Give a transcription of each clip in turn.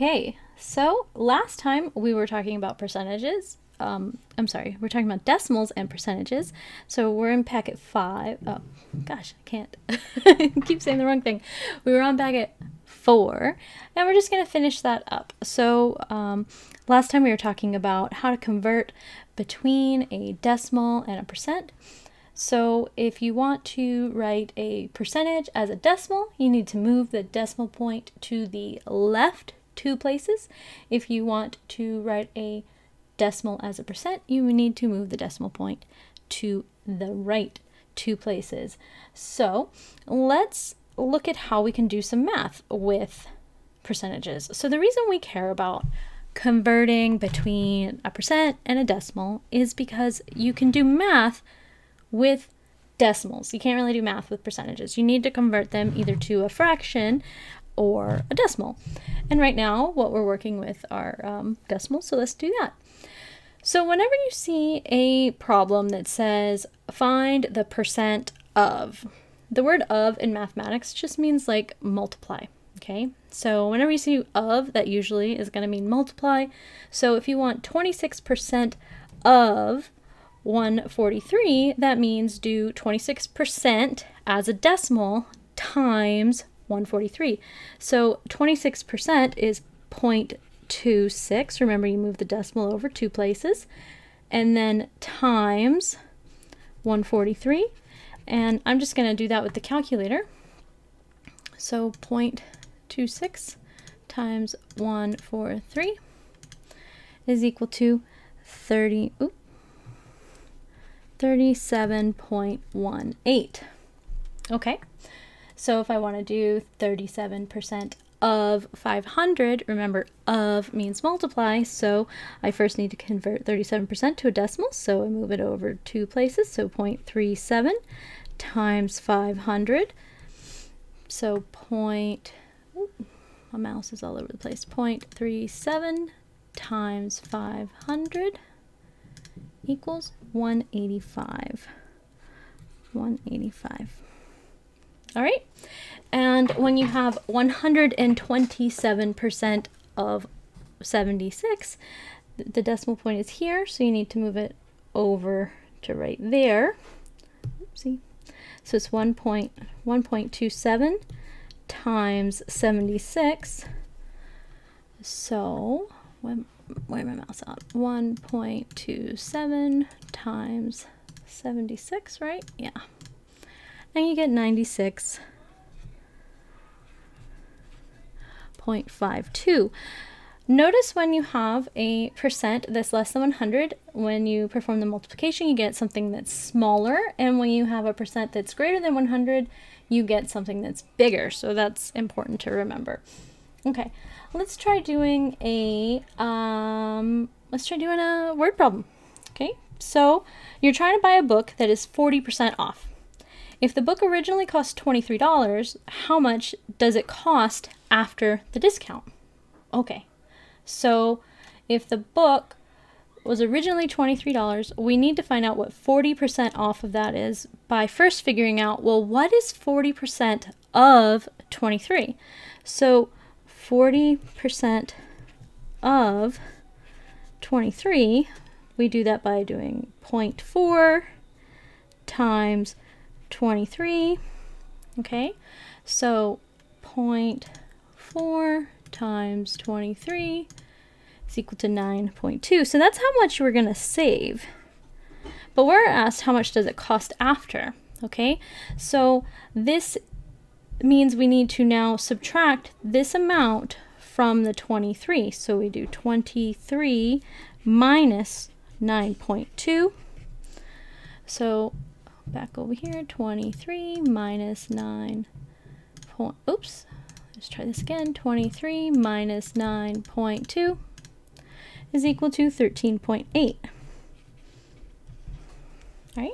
Okay, so last time we were talking about percentages. Um, I'm sorry, we're talking about decimals and percentages. So we're in packet five. Oh, gosh, I can't keep saying the wrong thing. We were on packet four, and we're just going to finish that up. So um, last time we were talking about how to convert between a decimal and a percent. So if you want to write a percentage as a decimal, you need to move the decimal point to the left two places. If you want to write a decimal as a percent, you need to move the decimal point to the right two places. So let's look at how we can do some math with percentages. So the reason we care about converting between a percent and a decimal is because you can do math with decimals. You can't really do math with percentages. You need to convert them either to a fraction or a decimal. And right now, what we're working with are um, decimals, so let's do that. So whenever you see a problem that says find the percent of, the word of in mathematics just means like multiply, okay? So whenever you see of, that usually is going to mean multiply. So if you want 26% of 143, that means do 26% as a decimal times 143. So 26% is 0.26. Remember, you move the decimal over two places. And then times 143. And I'm just going to do that with the calculator. So 0.26 times 143 is equal to 30, 37.18. Okay. So if I want to do 37% of 500, remember of means multiply, so I first need to convert 37% to a decimal, so I move it over two places, so 0.37 times 500, so point, my mouse is all over the place, 0.37 times 500 equals 185. 185. All right. And when you have 127% of 76, the decimal point is here, so you need to move it over to right there. See? So it's 1.1.27 times 76. So, where, where my mouse out? 1.27 times 76, right? Yeah and you get 96.52. Notice when you have a percent that's less than 100, when you perform the multiplication, you get something that's smaller, and when you have a percent that's greater than 100, you get something that's bigger. So that's important to remember. Okay, let's try doing a um, let's try doing a word problem. Okay, so you're trying to buy a book that is 40% off. If the book originally cost $23, how much does it cost after the discount? Okay, so if the book was originally $23, we need to find out what 40% off of that is by first figuring out, well, what is 40% of 23? So 40% of 23, we do that by doing 0.4 times 23. Okay, so 0.4 times 23 is equal to 9.2. So that's how much we're going to save. But we're asked how much does it cost after. Okay, so this means we need to now subtract this amount from the 23. So we do 23 minus 9.2. So back over here, 23 minus 9 point, oops, let's try this again, 23 minus 9.2 is equal to 13.8. All right.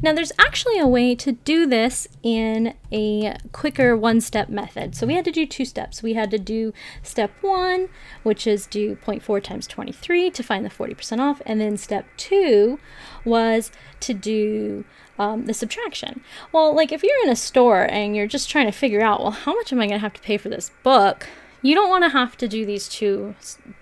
Now there's actually a way to do this in a quicker one-step method. So we had to do two steps. We had to do step one, which is do 0.4 times 23 to find the 40% off. And then step two was to do um, the subtraction. Well, like if you're in a store and you're just trying to figure out, well, how much am I going to have to pay for this book? you don't want to have to do these two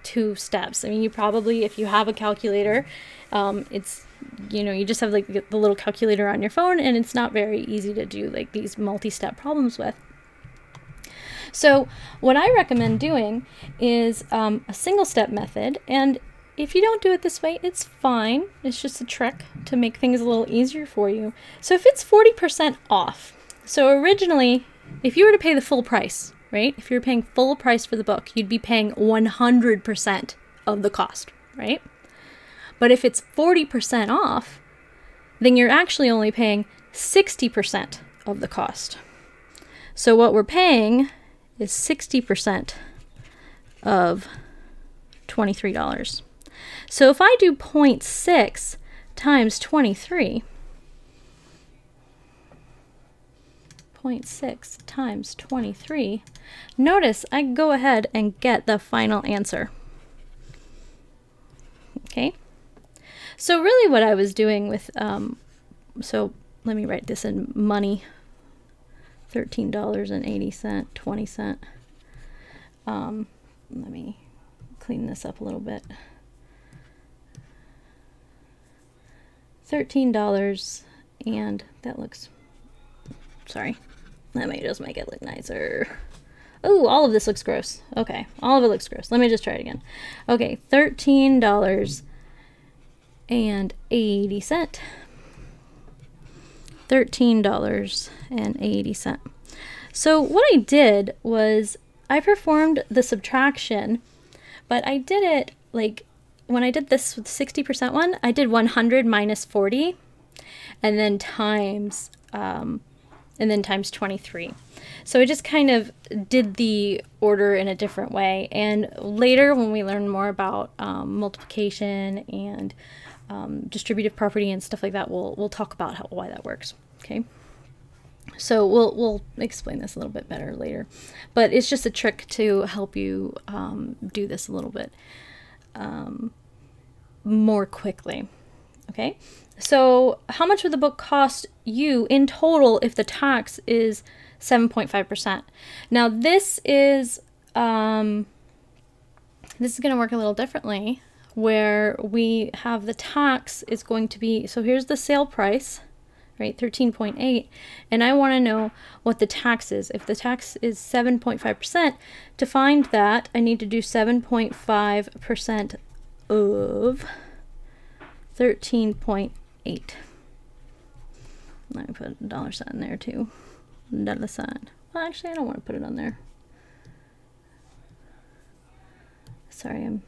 two steps. I mean, you probably, if you have a calculator, um, it's you know you just have like the little calculator on your phone, and it's not very easy to do like these multi-step problems with. So what I recommend doing is um, a single step method, and if you don't do it this way, it's fine. It's just a trick to make things a little easier for you. So if it's 40% off, so originally, if you were to pay the full price, right? If you're paying full price for the book, you'd be paying 100% of the cost, right? But if it's 40% off, then you're actually only paying 60% of the cost. So what we're paying is 60% of $23. So if I do 0.6 times 23, 0.6 times 23, notice I go ahead and get the final answer. Okay, so really what I was doing with, um, so let me write this in money, $13.80, 20 cent. Um, let me clean this up a little bit. $13 and that looks sorry let me just make it look nicer. Oh all of this looks gross. Okay all of it looks gross. Let me just try it again. Okay $13 and 80 cent $13 and 80 cent so what I did was I performed the subtraction but I did it like when I did this 60% one, I did 100 minus 40 and then times, um, and then times 23. So I just kind of did the order in a different way. And later when we learn more about um, multiplication and um, distributive property and stuff like that, we'll, we'll talk about how, why that works. Okay. So we'll, we'll explain this a little bit better later, but it's just a trick to help you um, do this a little bit. Um, more quickly. Okay, so how much would the book cost you in total if the tax is 7.5%? Now this is um, this is going to work a little differently where we have the tax is going to be so here's the sale price right 13.8 and I want to know what the tax is if the tax is 7.5% to find that I need to do 7.5% of 13.8. Let me put a dollar sign there too. Dollar sign. Well, actually, I don't want to put it on there. Sorry, I'm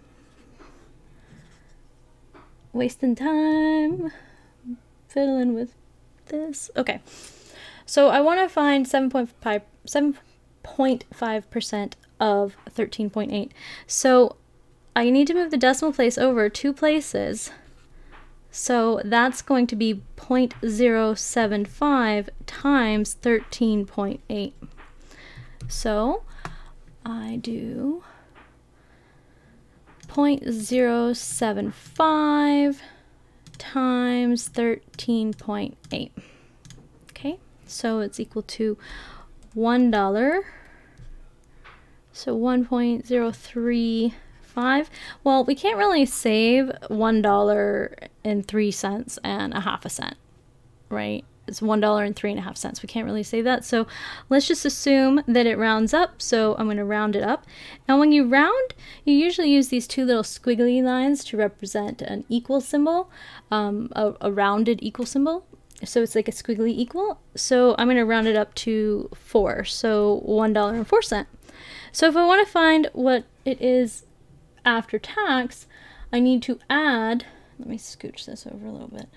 wasting time fiddling with this. Okay. So I want to find 7.5 7.5% of 13.8. So I need to move the decimal place over two places. So that's going to be 0.075 times 13.8. So I do 0.075 times 13.8. Okay, so it's equal to $1. So 1.035. Well, we can't really save one dollar and three cents and a half a cent, right? It's one dollar and three and a half cents. We can't really say that. So let's just assume that it rounds up. So I'm going to round it up. Now when you round, you usually use these two little squiggly lines to represent an equal symbol, um, a, a rounded equal symbol so it's like a squiggly equal. So I'm going to round it up to 4, so $1.04. So if I want to find what it is after tax, I need to add, let me scooch this over a little bit.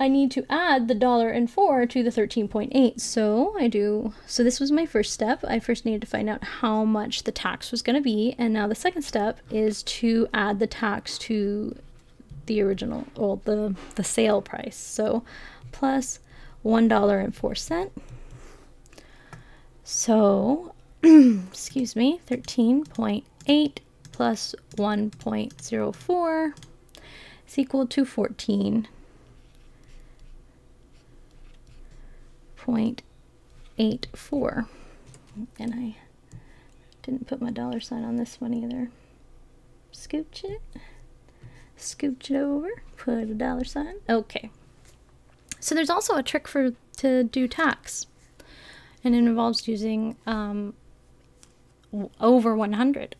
I need to add the dollar and four to the 13.8. So I do, so this was my first step. I first needed to find out how much the tax was going to be. And now the second step is to add the tax to the original, well, the, the sale price. So plus 1.04. So, excuse me, 13.8 plus 1.04 is equal to 14.84. And I Didn't put my dollar sign on this one either. Scooch it. Scooch it over. Put a dollar sign. Okay. So there's also a trick for to do tax. And it involves using um, over 100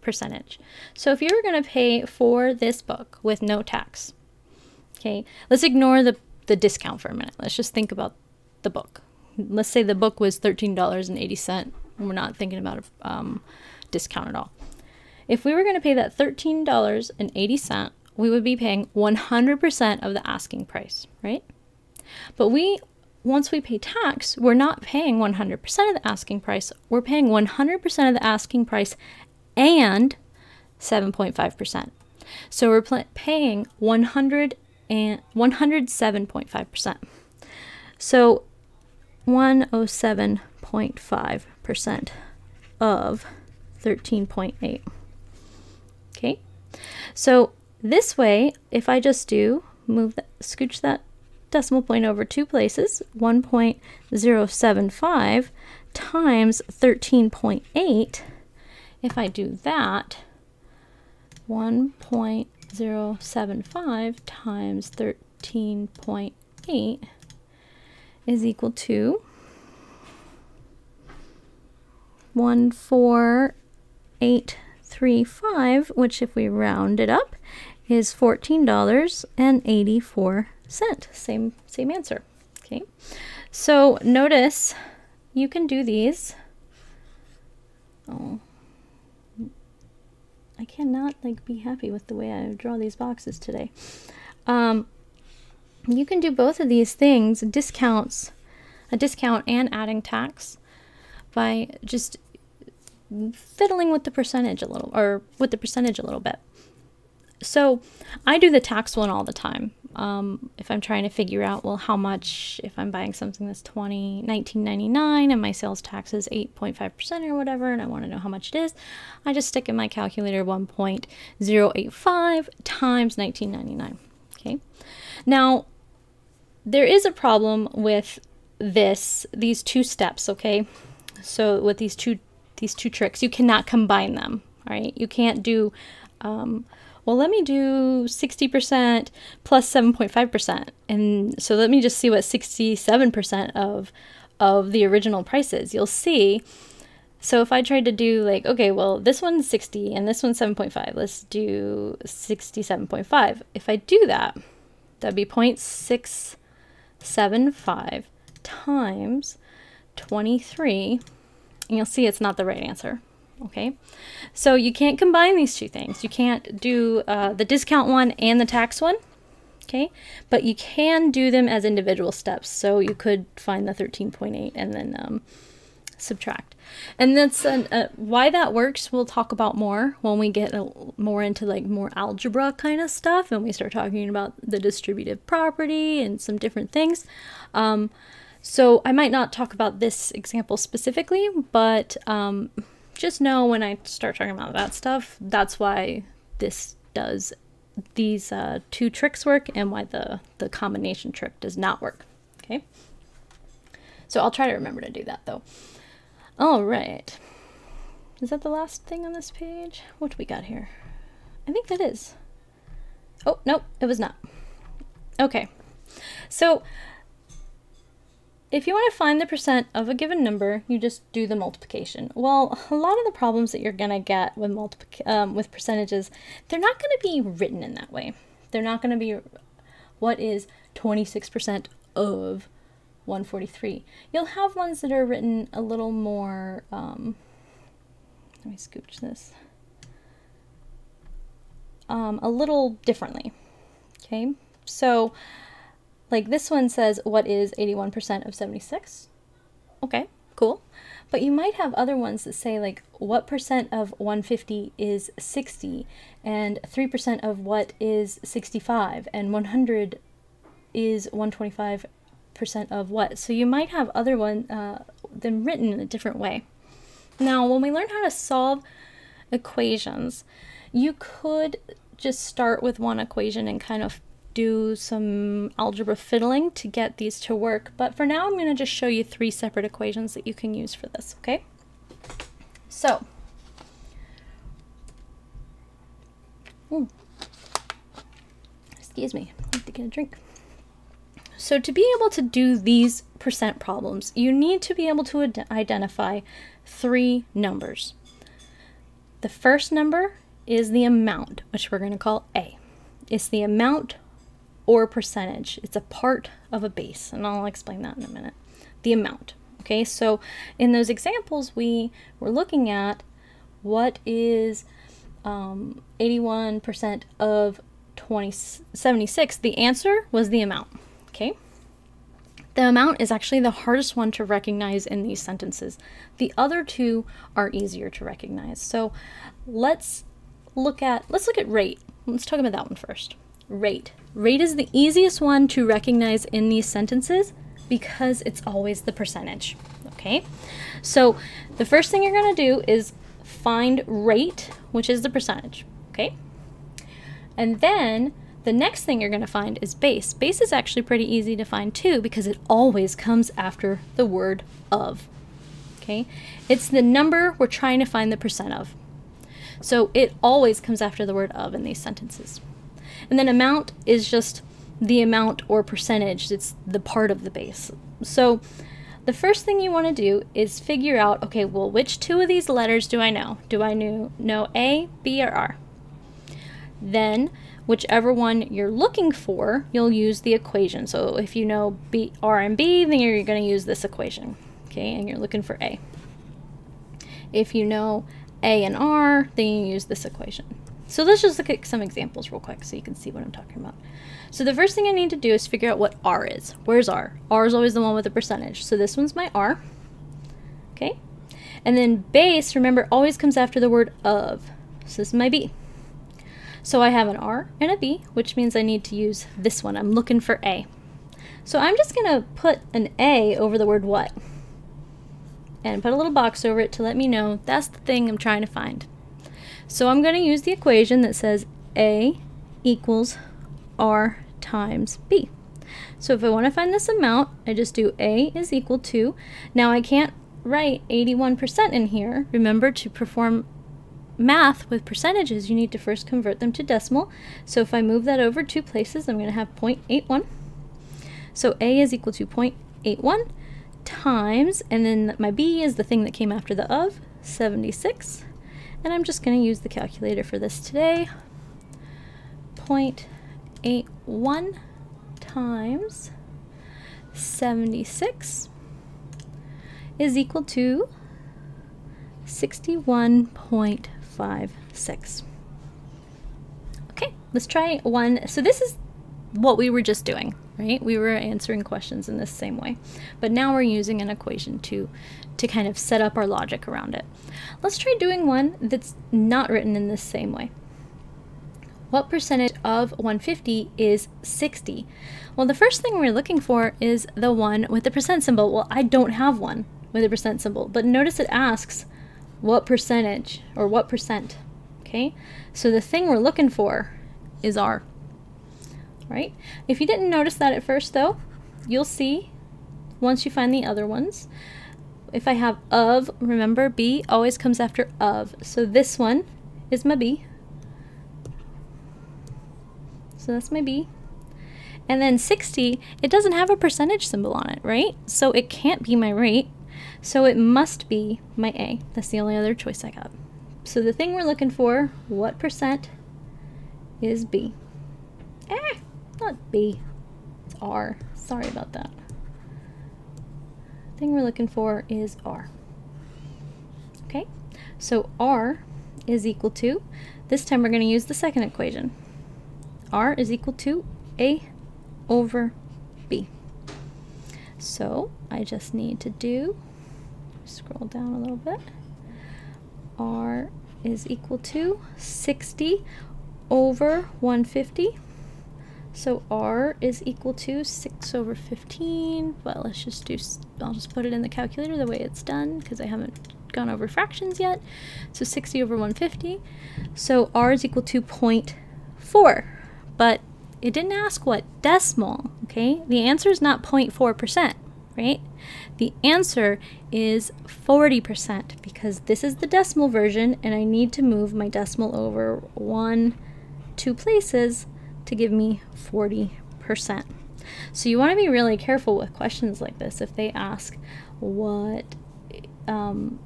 percentage. So if you were going to pay for this book with no tax, okay, let's ignore the, the discount for a minute. Let's just think about the book. Let's say the book was $13.80 we're not thinking about a um, discount at all. If we were going to pay that $13.80, we would be paying 100% of the asking price, right? But we, once we pay tax, we're not paying 100% of the asking price. We're paying 100% of the asking price and 7.5%. So we're paying 100 and 107.5%. So 107.5% of 13.8. Okay, so this way, if I just do move that, scooch that decimal point over two places, 1.075 times 13.8, if I do that, 1.075 times 13.8 is equal to 14835, which if we round it up is $14.84. Same same answer. Okay. So notice you can do these. Oh. I cannot like be happy with the way I draw these boxes today. Um, you can do both of these things, discounts, a discount and adding tax by just fiddling with the percentage a little or with the percentage a little bit. So I do the tax one all the time. Um, if I'm trying to figure out, well, how much, if I'm buying something that's 20, 19.99 and my sales tax is 8.5% or whatever, and I want to know how much it is, I just stick in my calculator 1.085 times 19.99. Okay. Now, there is a problem with this, these two steps, okay? So with these two, these two tricks, you cannot combine them, all right? You can't do, um, well, let me do 60% plus 7.5%. And so let me just see what 67% of, of the original price is. You'll see, so if I tried to do like, okay, well, this one's 60 and this one's 7.5, let's do 67.5. If I do that, that'd be 0.6 75 times 23, and you'll see it's not the right answer. Okay, so you can't combine these two things. You can't do uh, the discount one and the tax one. Okay, but you can do them as individual steps. So you could find the 13.8 and then um, subtract. And that's an, uh, why that works. We'll talk about more when we get a, more into like more algebra kind of stuff and we start talking about the distributive property and some different things. Um, so I might not talk about this example specifically, but um, just know when I start talking about that stuff, that's why this does these uh, two tricks work and why the, the combination trick does not work. Okay. So I'll try to remember to do that though. All right. Is that the last thing on this page? What do we got here? I think that is. Oh, nope, it was not. Okay. So if you want to find the percent of a given number, you just do the multiplication. Well, a lot of the problems that you're going to get with um, with percentages, they're not going to be written in that way. They're not going to be what is 26% of 143. You'll have ones that are written a little more, um, let me scooch this, um, a little differently. Okay, so like this one says, what is 81% of 76? Okay, cool. But you might have other ones that say like what percent of 150 is 60 and 3% of what is 65 and 100 is 125 percent of what. So you might have other one uh, than written in a different way. Now, when we learn how to solve equations, you could just start with one equation and kind of do some algebra fiddling to get these to work. But for now, I'm going to just show you three separate equations that you can use for this, okay? So, ooh, excuse me, I need to get a drink. So to be able to do these percent problems, you need to be able to identify three numbers. The first number is the amount, which we're going to call A. It's the amount or percentage. It's a part of a base, and I'll explain that in a minute. The amount. Okay, so in those examples, we were looking at what is um, 81% of 20, 76. The answer was the amount. Okay. The amount is actually the hardest one to recognize in these sentences. The other two are easier to recognize. So let's look at let's look at rate. Let's talk about that one first. Rate. Rate is the easiest one to recognize in these sentences because it's always the percentage. Okay? So the first thing you're going to do is find rate, which is the percentage. Okay? And then the next thing you're going to find is base. Base is actually pretty easy to find too because it always comes after the word of. Okay? It's the number we're trying to find the percent of. So it always comes after the word of in these sentences. And then amount is just the amount or percentage, it's the part of the base. So the first thing you want to do is figure out okay, well, which two of these letters do I know? Do I know, know A, B, or R? Then whichever one you're looking for, you'll use the equation. So if you know B, R and B, then you're going to use this equation, okay, and you're looking for A. If you know A and R, then you use this equation. So let's just look at some examples real quick so you can see what I'm talking about. So the first thing I need to do is figure out what R is. Where's R? R is always the one with the percentage. So this one's my R, okay? And then base, remember, always comes after the word of. So this is my B. So I have an R and a B, which means I need to use this one. I'm looking for A. So I'm just going to put an A over the word what? And put a little box over it to let me know that's the thing I'm trying to find. So I'm going to use the equation that says A equals R times B. So if I want to find this amount, I just do A is equal to, now I can't write 81% in here. Remember to perform math with percentages, you need to first convert them to decimal. So if I move that over two places, I'm going to have 0.81. So A is equal to 0.81 times, and then my B is the thing that came after the of, 76. And I'm just going to use the calculator for this today. 0.81 times 76 is equal to 61.5 five, six. Okay, let's try one. So this is what we were just doing, right? We were answering questions in this same way. But now we're using an equation to, to kind of set up our logic around it. Let's try doing one that's not written in this same way. What percentage of 150 is 60? Well, the first thing we're looking for is the one with the percent symbol. Well, I don't have one with a percent symbol, but notice it asks what percentage or what percent. Okay, so the thing we're looking for is R. Right? If you didn't notice that at first though, you'll see once you find the other ones. If I have of, remember B always comes after of. So this one is my B. So that's my B. And then 60, it doesn't have a percentage symbol on it, right? So it can't be my rate. So it must be my A. That's the only other choice I got. So the thing we're looking for, what percent, is B. Eh, not B. It's R. Sorry about that. The thing we're looking for is R. Okay, so R is equal to, this time we're going to use the second equation. R is equal to A over B. So I just need to do scroll down a little bit. R is equal to 60 over 150. So R is equal to 6 over 15. But let's just do, I'll just put it in the calculator the way it's done because I haven't gone over fractions yet. So 60 over 150. So R is equal to 0.4. But it didn't ask what decimal, okay? The answer is not 0.4%, right? The answer is 40% because this is the decimal version and I need to move my decimal over one two places to give me 40%. So you want to be really careful with questions like this. If they ask what um,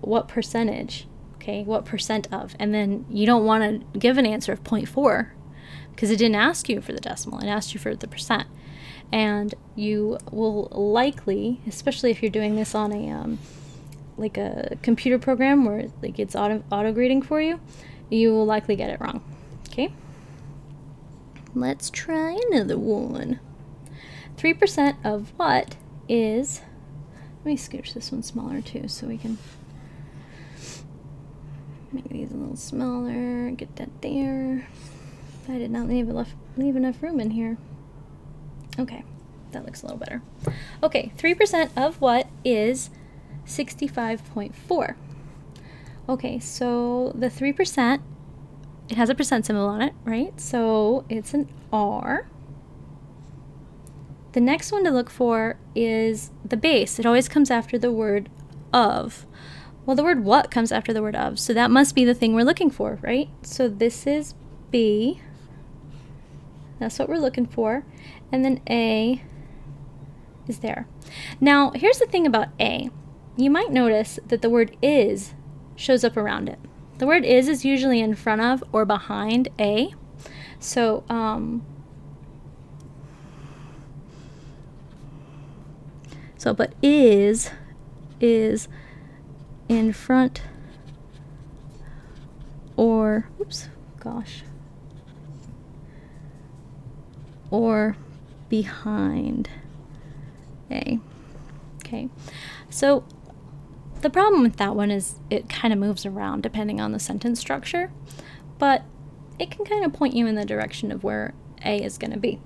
what percentage, okay, what percent of, and then you don't want to give an answer of 0.4 because it didn't ask you for the decimal, it asked you for the percent. And you will likely, especially if you're doing this on a um, like a computer program where like it's auto auto grading for you, you will likely get it wrong. Okay. Let's try another one. 3% of what is, let me scooch this one smaller too so we can make these a little smaller, get that there. I did not leave enough, leave enough room in here. Okay, that looks a little better. Okay, 3% of what is 65.4? Okay, so the 3%, it has a percent symbol on it, right? So it's an R. The next one to look for is the base. It always comes after the word of. Well, the word what comes after the word of, so that must be the thing we're looking for, right? So this is B. That's what we're looking for. And then A is there. Now, here's the thing about A. You might notice that the word is shows up around it. The word is is usually in front of or behind A. So, um, So, but is is in front or, oops, gosh, or behind A. Okay, so the problem with that one is it kind of moves around depending on the sentence structure, but it can kind of point you in the direction of where A is going to be.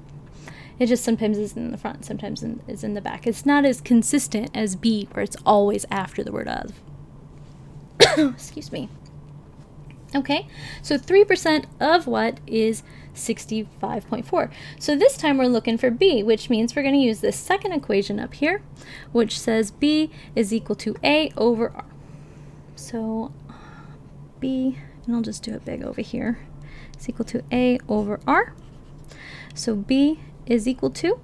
It just sometimes is in the front, sometimes in, is in the back. It's not as consistent as B, where it's always after the word of. Excuse me. Okay, so 3% of what is 65.4. So this time we're looking for B, which means we're going to use this second equation up here, which says B is equal to A over R. So B, and I'll just do it big over here, is equal to A over R. So B is equal to.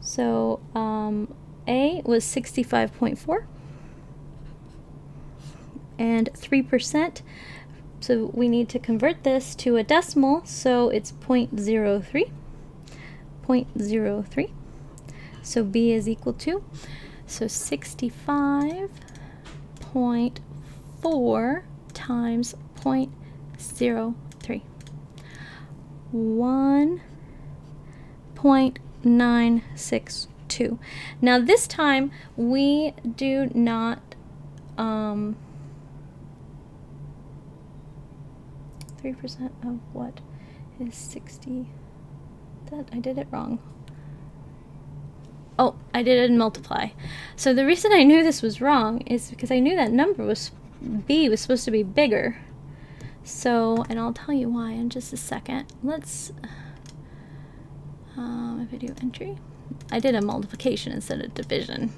So um, A was 65.4 and 3%. So we need to convert this to a decimal, so it's 0.03. 0.03. So B is equal to, so 65.4 times 0.03. 1 0.962. Now this time we do not um, 3% of what is 60 that I did it wrong. Oh, I did it in multiply. So the reason I knew this was wrong is because I knew that number was B was supposed to be bigger. So, and I'll tell you why in just a second. Let's um, video entry. I did a multiplication instead of division.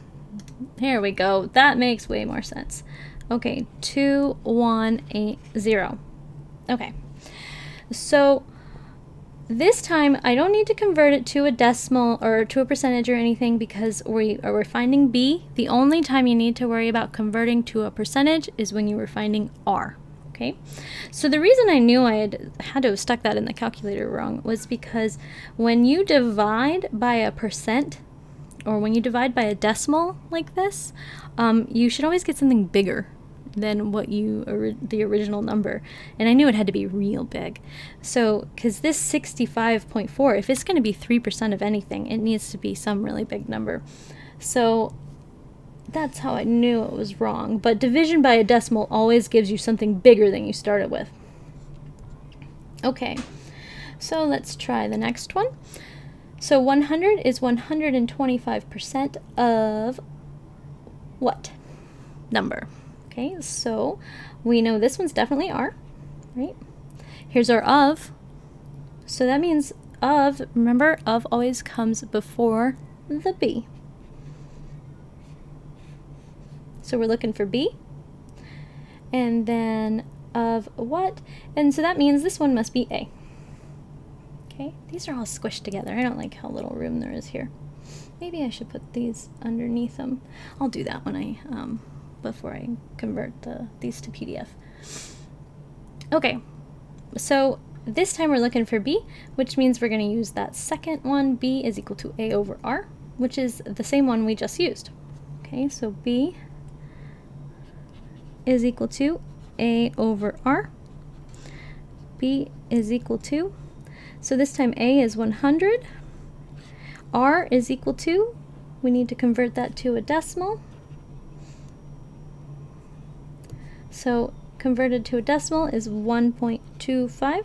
Here we go. That makes way more sense. Okay, 2180. Okay, so this time I don't need to convert it to a decimal or to a percentage or anything because we are we're finding B. The only time you need to worry about converting to a percentage is when you were finding R. Okay, so the reason I knew I had had to have stuck that in the calculator wrong was because when you divide by a percent, or when you divide by a decimal like this, um, you should always get something bigger than what you or the original number and i knew it had to be real big so because this 65.4 if it's going to be 3% of anything it needs to be some really big number so that's how I knew it was wrong. But division by a decimal always gives you something bigger than you started with. Okay, so let's try the next one. So 100 is 125% of what number? Okay, so we know this one's definitely R, right? Here's our of. So that means of, remember, of always comes before the B. So we're looking for B. And then of what? And so that means this one must be A. Okay, these are all squished together. I don't like how little room there is here. Maybe I should put these underneath them. I'll do that when I, um, before I convert the, these to PDF. Okay, so this time we're looking for B, which means we're going to use that second one. B is equal to A over R, which is the same one we just used. Okay, so B is equal to A over R. B is equal to, so this time A is 100. R is equal to, we need to convert that to a decimal. So converted to a decimal is 1.25.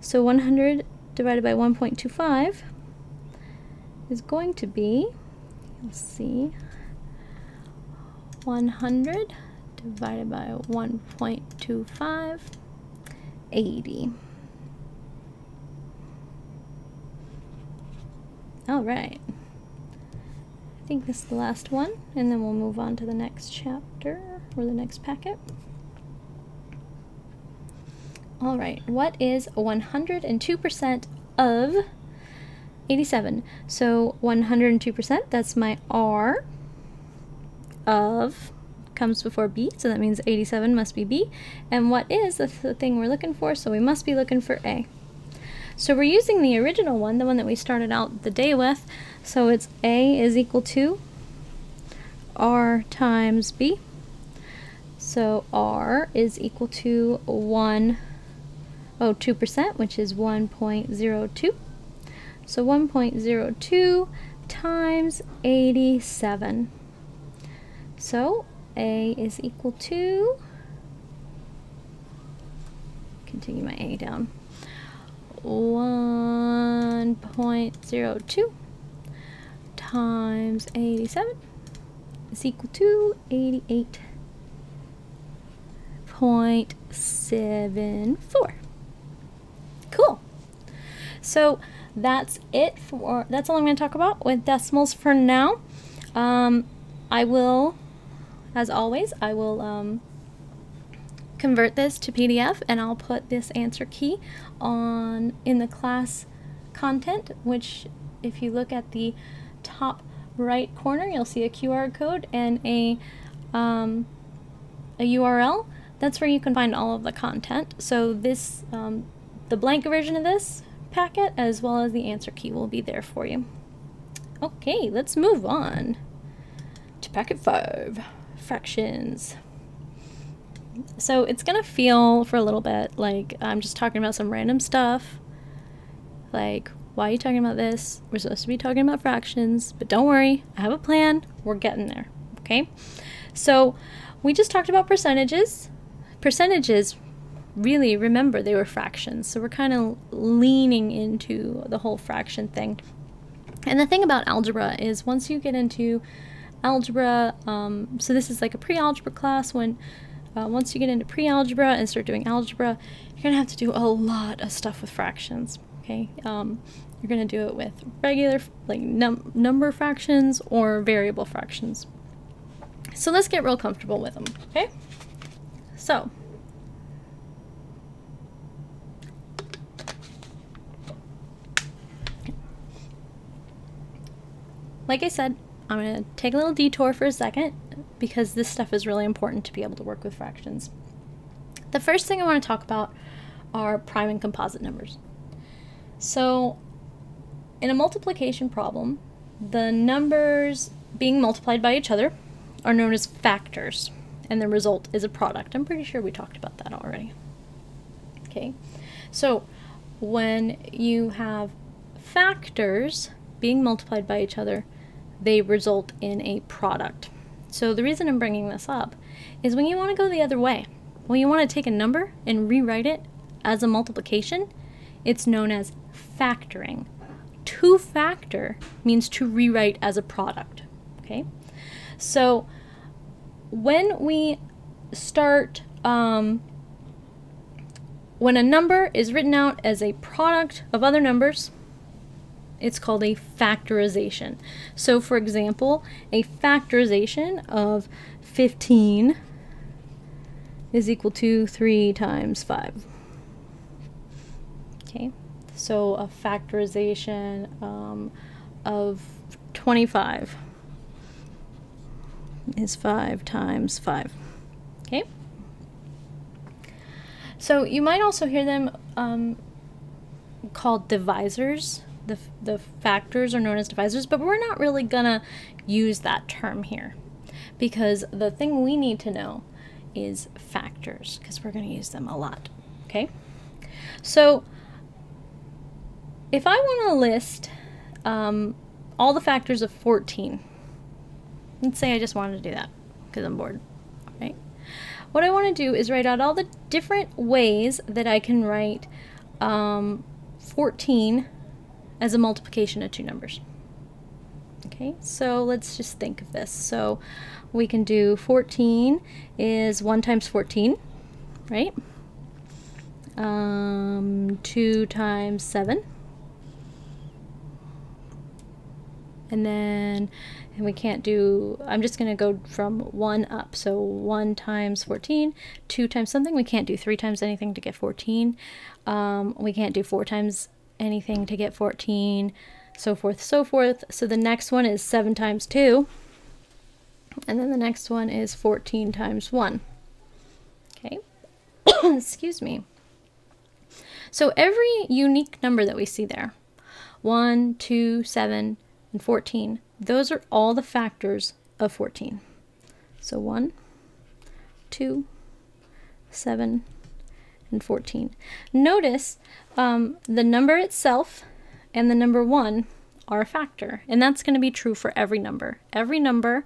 So 100 divided by 1.25 is going to be, let's see, 100 divided by 1.25, 80. All right. I think this is the last one, and then we'll move on to the next chapter or the next packet. All right, what is 102% of 87? So 102%, that's my R of comes before B, so that means 87 must be B. And what is the, th the thing we're looking for? So we must be looking for A. So we're using the original one, the one that we started out the day with. So it's A is equal to R times B. So R is equal to 1 oh, 2%, which is 1.02. So 1.02 times 87. So A is equal to, continue my A down, 1.02 times 87 is equal to 88.74. Cool. So that's it for, that's all I'm going to talk about with decimals for now. Um, I will, as always, I will um, convert this to PDF and I'll put this answer key on in the class content, which if you look at the top right corner, you'll see a QR code and a, um, a URL. That's where you can find all of the content. So this, um, the blank version of this packet as well as the answer key will be there for you. Okay, let's move on to packet 5, fractions. So it's gonna feel for a little bit like I'm just talking about some random stuff. Like, why are you talking about this? We're supposed to be talking about fractions, but don't worry, I have a plan. We're getting there, okay? So we just talked about percentages. Percentages really remember they were fractions. So we're kind of leaning into the whole fraction thing. And the thing about algebra is once you get into algebra, um, so this is like a pre-algebra class when uh, once you get into pre-algebra and start doing algebra, you're going to have to do a lot of stuff with fractions, okay? Um, you're going to do it with regular, like, num number fractions or variable fractions. So let's get real comfortable with them, okay? So, like I said, I'm going to take a little detour for a second because this stuff is really important to be able to work with fractions. The first thing I want to talk about are prime and composite numbers. So in a multiplication problem, the numbers being multiplied by each other are known as factors, and the result is a product. I'm pretty sure we talked about that already. Okay, so when you have factors being multiplied by each other, they result in a product. So the reason I'm bringing this up is when you want to go the other way, when you want to take a number and rewrite it as a multiplication, it's known as factoring. To factor means to rewrite as a product, okay? So when we start, um, when a number is written out as a product of other numbers, it's called a factorization. So for example, a factorization of 15 is equal to 3 times 5. Okay, so a factorization um, of 25 is 5 times 5. Okay? So you might also hear them um, called divisors. The, the factors are known as divisors, but we're not really to use that term here because the thing we need to know is factors because we're to use them a lot. Okay? So if I want to list um, all the factors of 14, let's say I just wanted to do that because I'm bored, right? What I want to do is write out all the different ways that I can write um, 14 as a multiplication of two numbers. Okay, so let's just think of this. So we can do 14 is 1 times 14, right? Um, 2 times 7. And then and we can't do, I'm just going to go from 1 up. So 1 times 14, 2 times something. We can't do 3 times anything to get 14. Um, we can't do 4 times anything to get 14, so forth, so forth. So the next one is 7 times 2. And then the next one is 14 times 1. Okay. Excuse me. So every unique number that we see there, 1, 2, 7, and 14, those are all the factors of 14. So 1, 2, 7, and 14. Notice um, the number itself and the number 1 are a factor, and that's going to be true for every number. Every number,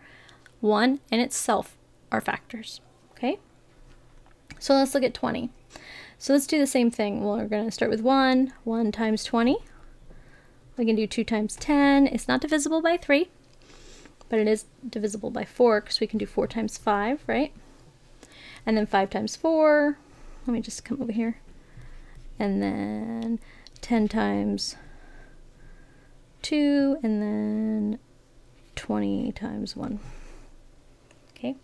1 and itself are factors. Okay? So let's look at 20. So let's do the same thing. Well, we're going to start with 1. 1 times 20. We can do 2 times 10. It's not divisible by 3, but it is divisible by 4 because we can do 4 times 5, right? And then 5 times 4. Let me just come over here. And then 10 times 2, and then 20 times 1. Okay.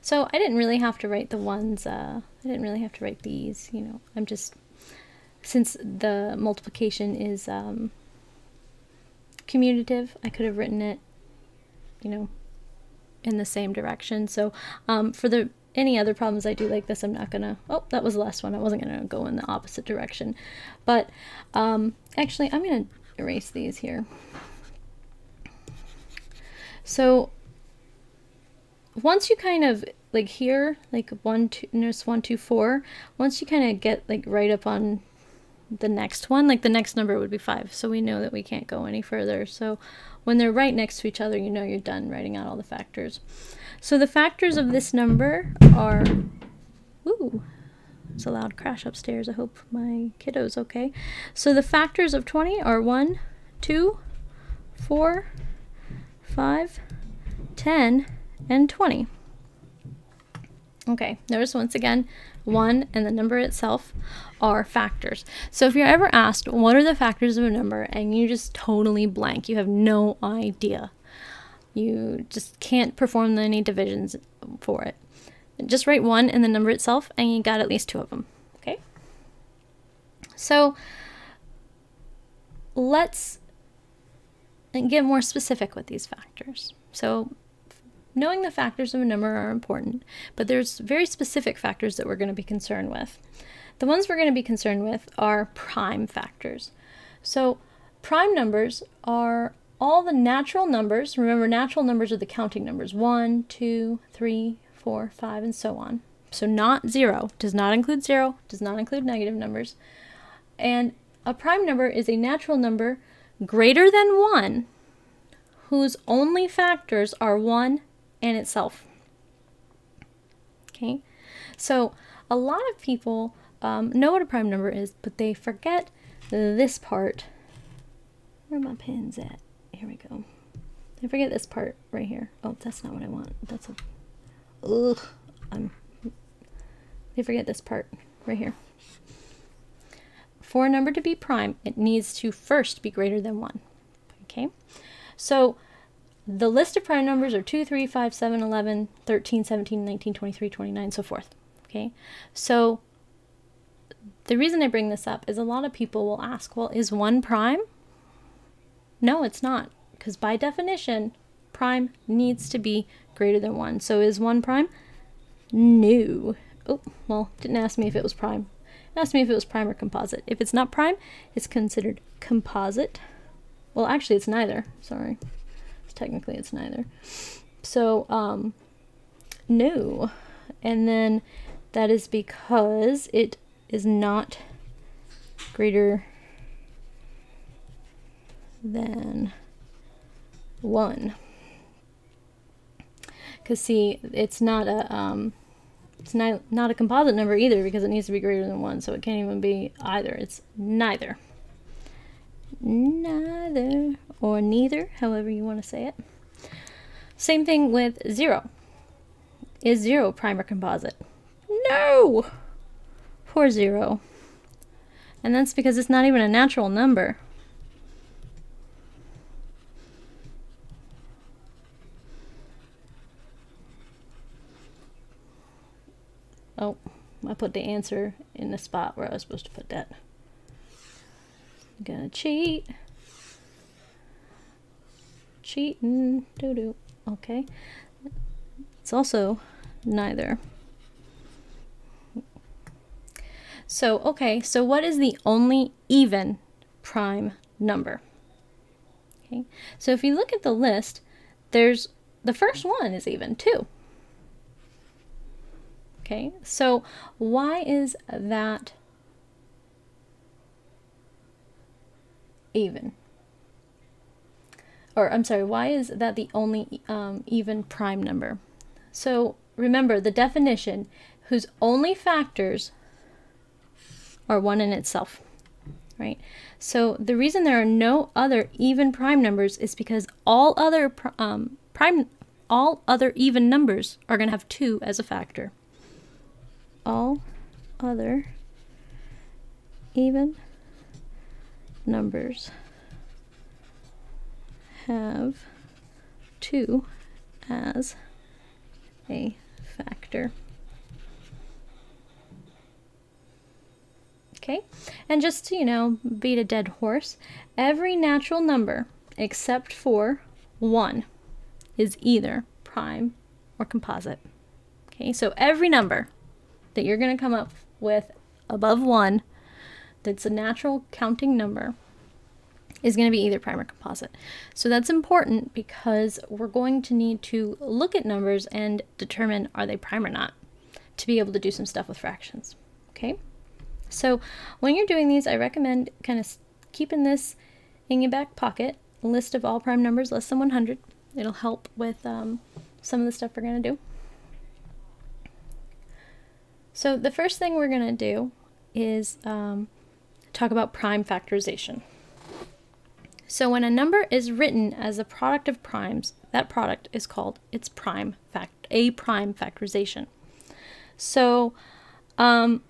So I didn't really have to write the ones, uh, I didn't really have to write these, you know, I'm just since the multiplication is um, commutative, I could have written it, you know, in the same direction. So um, for the any other problems I do like this, I'm not gonna, oh, that was the last one. I wasn't gonna go in the opposite direction. But um, actually, I'm gonna erase these here. So once you kind of like here, like one, two, nurse one, two, four, once you kind of get like right up on the next one, like the next number would be 5. So we know that we can't go any further. So when they're right next to each other, you know you're done writing out all the factors. So the factors of this number are, ooh, it's a loud crash upstairs. I hope my kiddo's okay. So the factors of 20 are 1, 2, 4, 5, 10, and 20. Okay, notice once again, 1 and the number itself are factors. So if you're ever asked, what are the factors of a number, and you just totally blank, you have no idea, you just can't perform any divisions for it. Just write 1 and the number itself, and you got at least two of them. Okay? So let's get more specific with these factors. So Knowing the factors of a number are important, but there's very specific factors that we're going to be concerned with. The ones we're going to be concerned with are prime factors. So prime numbers are all the natural numbers. Remember, natural numbers are the counting numbers. 1, 2, 3, 4, 5, and so on. So not 0. Does not include 0. Does not include negative numbers. And a prime number is a natural number greater than 1 whose only factors are 1 and itself. Okay, so a lot of people um, know what a prime number is, but they forget this part. Where my pins at? Here we go. They forget this part right here. Oh, that's not what I want. That's a. Ugh. I'm. They forget this part right here. For a number to be prime, it needs to first be greater than 1. Okay? So the list of prime numbers are 2, 3, 5, 7, 11, 13, 17, 19, 23, 29, so forth. Okay, so the reason I bring this up is a lot of people will ask, well, is 1 prime? No, it's not, because by definition, prime needs to be greater than 1. So is 1 prime? No. Oh, well, didn't ask me if it was prime. Asked me if it was prime or composite. If it's not prime, it's considered composite. Well, actually, it's neither. Sorry. Technically, it's neither. So, um, no. And then that is because it is not greater than 1. Because, see, it's not a, um, it's not, not a composite number either because it needs to be greater than 1, so it can't even be either. It's neither. Neither, or neither, however you want to say it. Same thing with 0. Is 0 prime or composite? No! Poor 0. And that's because it's not even a natural number. Oh, I put the answer in the spot where I was supposed to put that. I'm gonna cheat. Cheating. Doo doo. Okay. It's also neither. So, okay, so what is the only even prime number? Okay, so if you look at the list, there's the first one is even, too. Okay, so why is that even? Or I'm sorry, why is that the only um, even prime number? So remember the definition whose only factors are 1 in itself, right? So the reason there are no other even prime numbers is because all other um, prime all other even numbers are going to have 2 as a factor all other even numbers have 2 as a factor. Okay, and just to, you know, beat a dead horse, every natural number except for 1 is either prime or composite. Okay, so every number that you're going to come up with above 1 that's a natural counting number is going to be either prime or composite. So that's important because we're going to need to look at numbers and determine are they prime or not to be able to do some stuff with fractions. Okay? So when you're doing these, I recommend kind of keeping this in your back pocket, list of all prime numbers less than 100. It'll help with um, some of the stuff we're going to do. So the first thing we're going to do is um, talk about prime factorization. So when a number is written as a product of primes, that product is called its prime fact, a prime factorization. So um,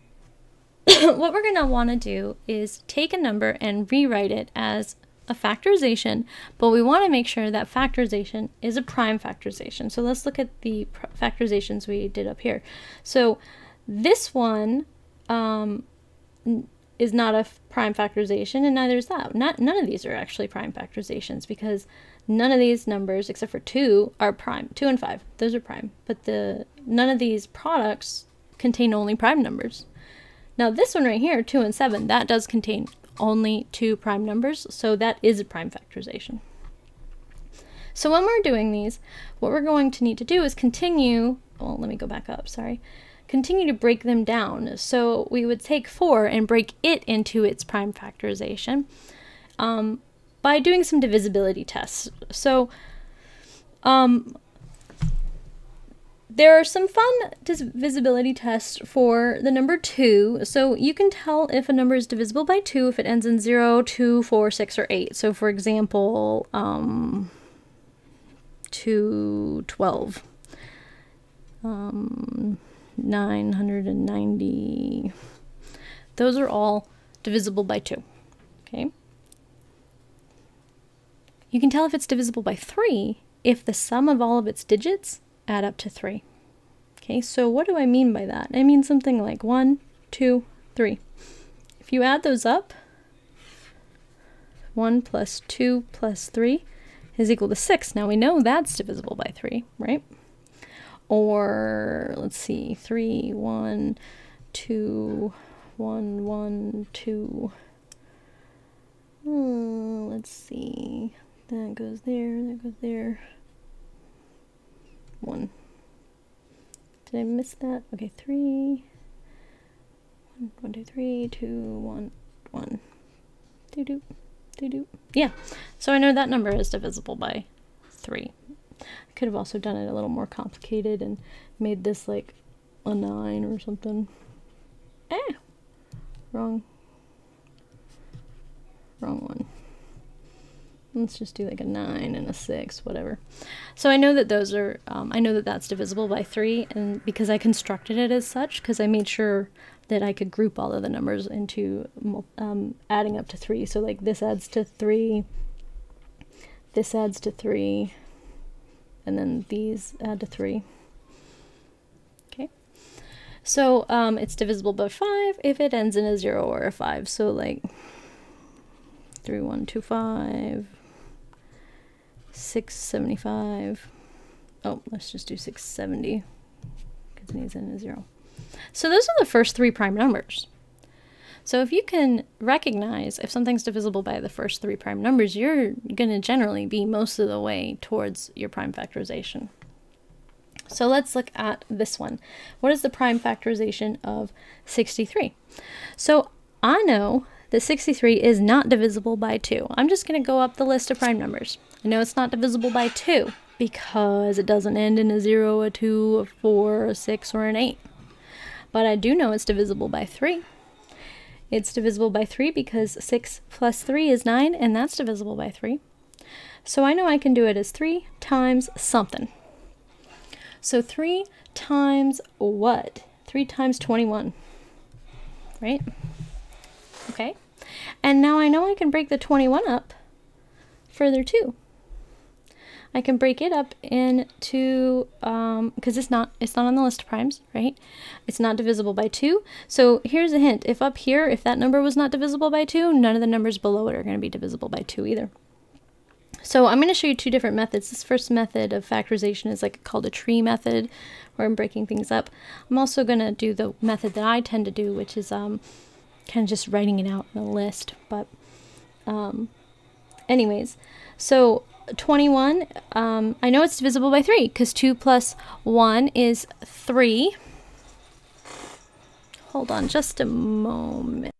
what we're going to want to do is take a number and rewrite it as a factorization, but we want to make sure that factorization is a prime factorization. So let's look at the factorizations we did up here. So this one um, is not a prime factorization, and neither is that. Not, none of these are actually prime factorizations because none of these numbers, except for two, are prime. Two and five, those are prime. But the none of these products contain only prime numbers. Now this one right here, two and seven, that does contain only two prime numbers, so that is a prime factorization. So when we're doing these, what we're going to need to do is continue, well, let me go back up, sorry continue to break them down. So we would take 4 and break it into its prime factorization um, by doing some divisibility tests. So um, there are some fun divisibility tests for the number 2. So you can tell if a number is divisible by 2 if it ends in 0, 2, 4, 6, or 8. So for example, um, 2, 12. Um, 990. Those are all divisible by 2. Okay? You can tell if it's divisible by 3 if the sum of all of its digits add up to 3. Okay, so what do I mean by that? I mean something like 1, 2, 3. If you add those up, 1 plus 2 plus 3 is equal to 6. Now we know that's divisible by 3, right? Or, let's see, 3, 1, 2, 1, 1, 2. Hmm, let's see. That goes there, that goes there. 1. Did I miss that? Okay, 3. 1, 1, 2, 3, 2, 1, 1. Doo doo. Doo doo. Yeah, so I know that number is divisible by 3. I could have also done it a little more complicated and made this like a 9 or something. Eh! Wrong. Wrong one. Let's just do like a 9 and a 6, whatever. So I know that those are, um, I know that that's divisible by 3, and because I constructed it as such, because I made sure that I could group all of the numbers into um, adding up to 3. So like this adds to 3, this adds to 3, and then these add to 3. Okay. So um, it's divisible by 5 if it ends in a 0 or a 5. So like 3, 1, 2, 5, 675. Oh, let's just do 670 because it needs in a 0. So those are the first three prime numbers. So if you can recognize if something's divisible by the first three prime numbers, you're going to generally be most of the way towards your prime factorization. So let's look at this one. What is the prime factorization of 63? So I know that 63 is not divisible by 2. I'm just going to go up the list of prime numbers. I know it's not divisible by 2 because it doesn't end in a 0, a 2, a 4, a 6, or an 8. But I do know it's divisible by 3. It's divisible by 3 because 6 plus 3 is 9, and that's divisible by 3. So I know I can do it as 3 times something. So 3 times what? 3 times 21, right? Okay. And now I know I can break the 21 up further too. I can break it up into um because it's not it's not on the list of primes, right? It's not divisible by 2. So here's a hint. If up here, if that number was not divisible by 2, none of the numbers below it are going to be divisible by 2 either. So I'm going to show you two different methods. This first method of factorization is like called a tree method, where I'm breaking things up. I'm also going to do the method that I tend to do, which is um, kind of just writing it out in a list. But um, anyways, so 21, um, I know it's divisible by 3 because 2 plus 1 is 3. Hold on just a moment.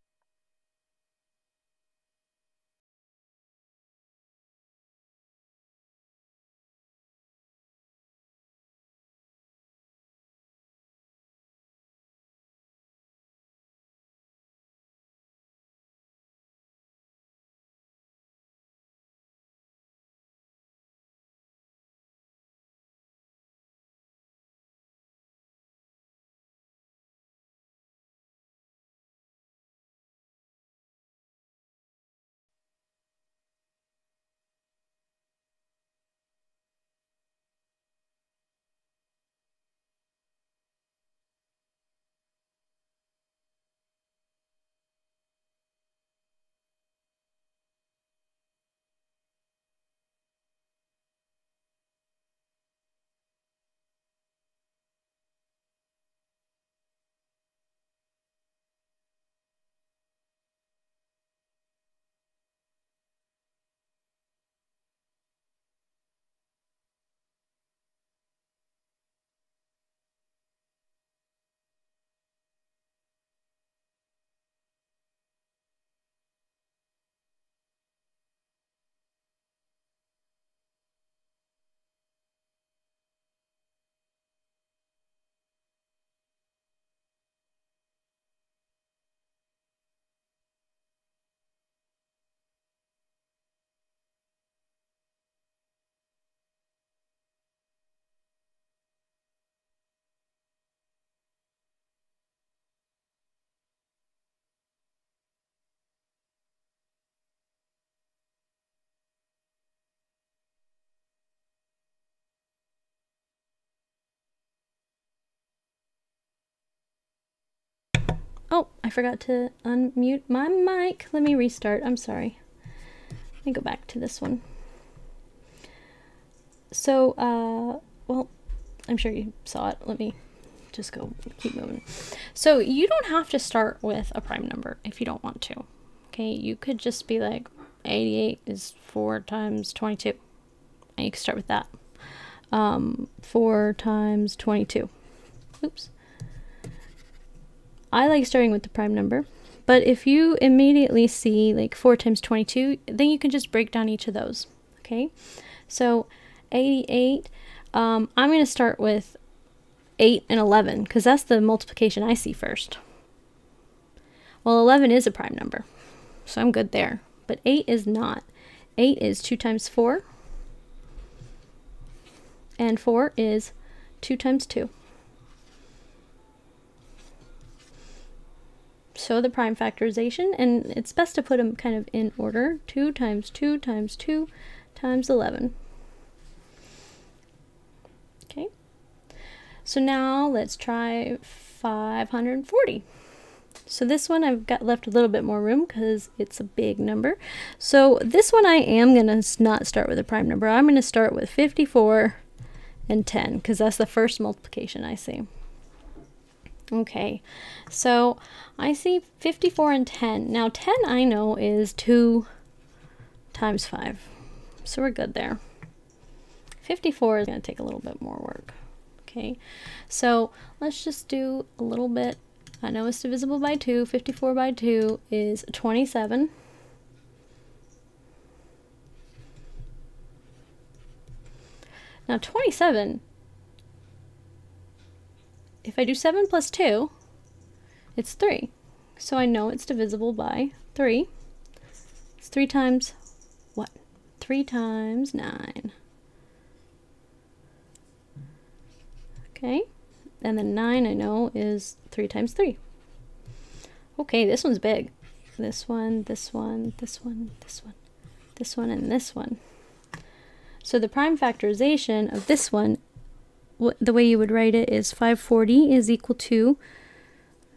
Oh, I forgot to unmute my mic. Let me restart. I'm sorry. Let me go back to this one. So, uh, well, I'm sure you saw it. Let me just go keep moving. So you don't have to start with a prime number if you don't want to. Okay, you could just be like 88 is 4 times 22. And you can start with that. Um, 4 times 22. Oops. I like starting with the prime number. But if you immediately see like 4 times 22, then you can just break down each of those. Okay, so 88, um, I'm going to start with 8 and 11 because that's the multiplication I see first. Well, 11 is a prime number, so I'm good there. But 8 is not. 8 is 2 times 4, and 4 is 2 times 2. So the prime factorization, and it's best to put them kind of in order. 2 times 2 times 2 times 11. Okay. So now let's try 540. So this one I've got left a little bit more room because it's a big number. So this one I am going to not start with a prime number. I'm going to start with 54 and 10 because that's the first multiplication I see. Okay, so I see 54 and 10. Now 10 I know is 2 times 5. So we're good there. 54 is going to take a little bit more work. Okay, so let's just do a little bit. I know it's divisible by 2. 54 by 2 is 27. Now 27, if I do 7 plus 2, it's 3. So I know it's divisible by 3. It's 3 times what? 3 times 9. Okay, and then 9 I know is 3 times 3. Okay, this one's big. This one, this one, this one, this one, this one, and this one. So the prime factorization of this one, the way you would write it is 540 is equal to,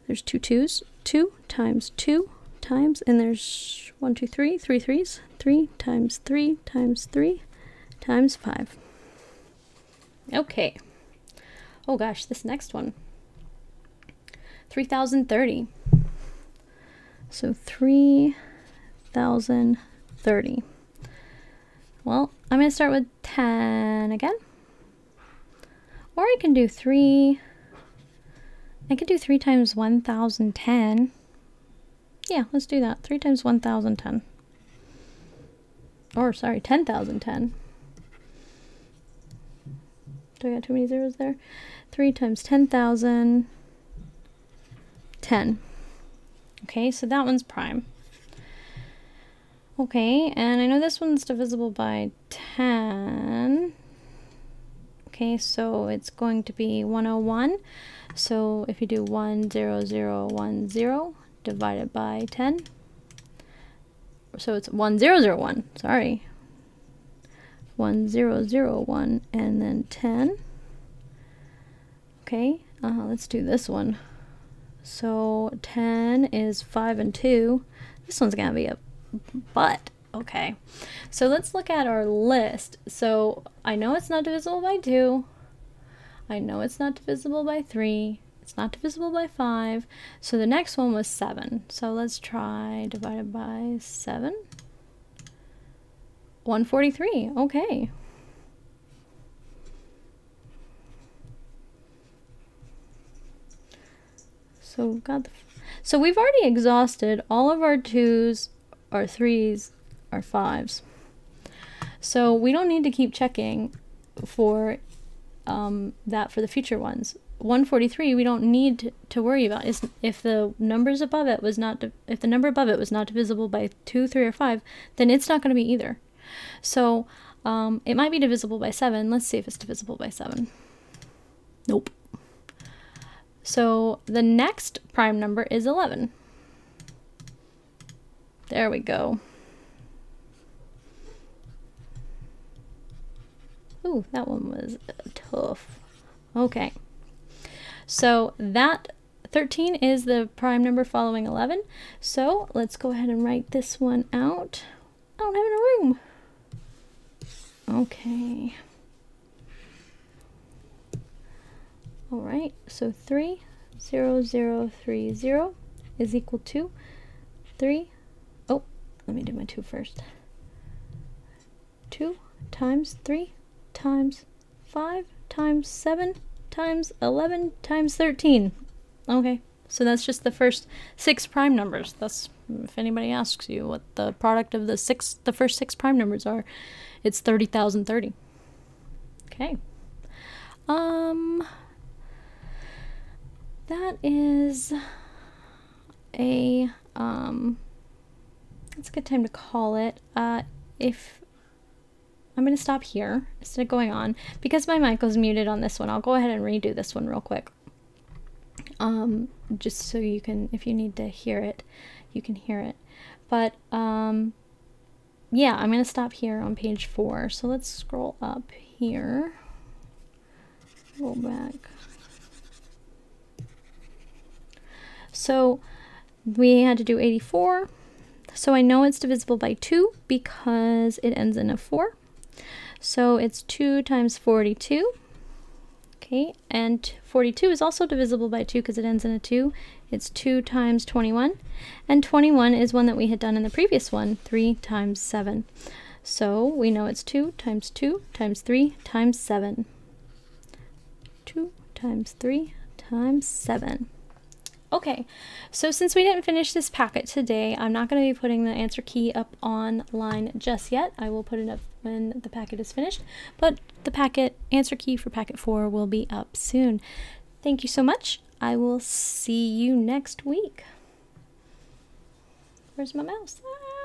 there's two twos, 2 times 2 times, and there's one, two, three, three threes, 3 times 3 times 3 times 5. Okay. Oh gosh, this next one. 3030. So 3030. Well, I'm going to start with 10 again. Or I can do 3. I could do 3 times 1010. Yeah, let's do that. 3 times 1010. Or, sorry, 10,010. Do I got too many zeros there? 3 times 10,000, 10. Okay, so that one's prime. Okay, and I know this one's divisible by 10. Okay, so it's going to be 101. So if you do 1, 0, 0, 1, 0 divided by 10. So it's 1001, sorry. 1001 and then 10. Okay, uh, let's do this one. So 10 is 5 and 2. This one's to be a butt. Okay, so let's look at our list. So I know it's not divisible by 2. I know it's not divisible by 3. It's not divisible by 5. So the next one was 7. So let's try divided by 7. 143. Okay. So we've got the, so we've already exhausted all of our twos, our threes, our fives. So we don't need to keep checking for um, that for the future ones. 143 we don't need to worry about is if the numbers above it was not if the number above it was not divisible by 2 3 or 5 then it's not going to be either so um, it might be divisible by 7 let's see if it's divisible by 7 nope so the next prime number is 11. There we go. Ooh, that one was tough. Okay. So that 13 is the prime number following 11. So let's go ahead and write this one out. I don't have a room. Okay. All right, so 3, 0, 0, 3, 0 is equal to 3. Oh, let me do my 2 first. 2 times 3 times 5 times 7 times 11 times 13. Okay, so that's just the first six prime numbers. That's if anybody asks you what the product of the six, the first six prime numbers are, it's 30,030. Okay. Um, that is a, um, that's a good time to call it. Uh, if I'm going to stop here instead of going on. Because my mic was muted on this one, I'll go ahead and redo this one real quick. Um, just so you can, if you need to hear it, you can hear it. But, um, yeah, I'm going to stop here on page four. So let's scroll up here. Go back. So we had to do 84. So I know it's divisible by 2 because it ends in a 4. So it's 2 times 42. Okay, and 42 is also divisible by 2 because it ends in a 2. It's 2 times 21. And 21 is one that we had done in the previous one, 3 times 7. So we know it's 2 times 2 times 3 times 7. 2 times 3 times 7. Okay, so since we didn't finish this packet today, I'm not going to be putting the answer key up online just yet. I will put it up when the packet is finished, but the packet answer key for packet 4 will be up soon. Thank you so much. I will see you next week. Where's my mouse? Ah.